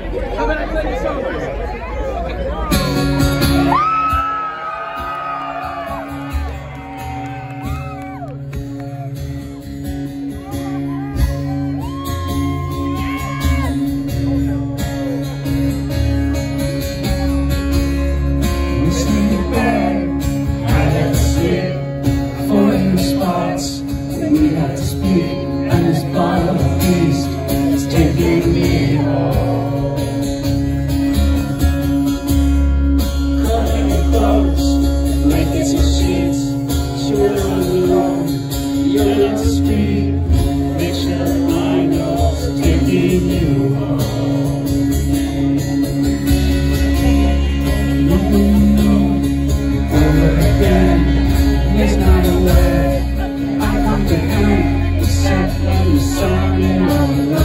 How about I tell you something? the sun and all the